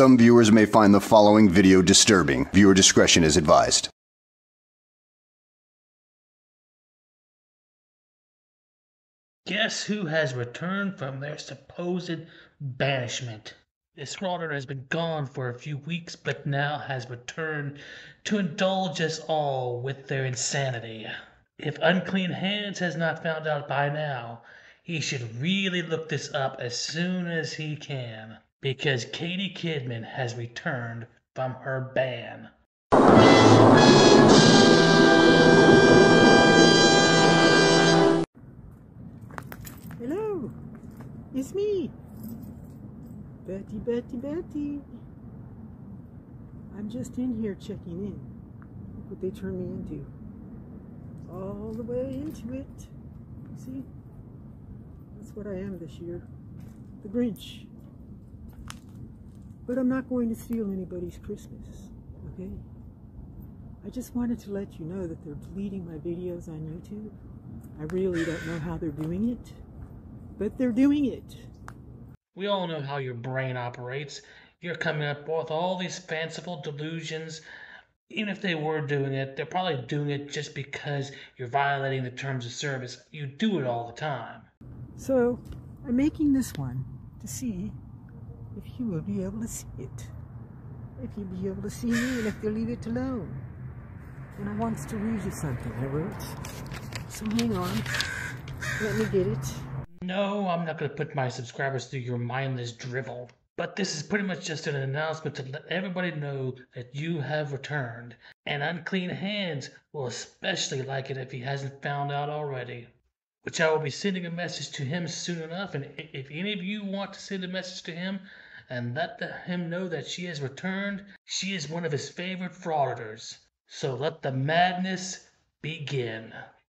Some viewers may find the following video disturbing. Viewer discretion is advised. Guess who has returned from their supposed banishment? This frauder has been gone for a few weeks, but now has returned to indulge us all with their insanity. If Unclean Hands has not found out by now, he should really look this up as soon as he can, because Katie Kidman has returned from her ban. Hello, it's me, Betty, Betty, Betty. I'm just in here checking in. Look what they turned me into. All the way into it. See? That's what I am this year. The Grinch. But I'm not going to steal anybody's Christmas, okay? I just wanted to let you know that they're deleting my videos on YouTube. I really don't know how they're doing it, but they're doing it. We all know how your brain operates. You're coming up with all these fanciful delusions. Even if they were doing it, they're probably doing it just because you're violating the terms of service. You do it all the time. So, I'm making this one to see if you will be able to see it. If you'll be able to see me and if you'll leave it alone. And I wants to read you something I wrote. So hang on. Let me get it. No, I'm not going to put my subscribers through your mindless drivel. But this is pretty much just an announcement to let everybody know that you have returned. And Unclean Hands will especially like it if he hasn't found out already. Which I will be sending a message to him soon enough. And if any of you want to send a message to him and let him know that she has returned, she is one of his favorite frauditors. So let the madness begin.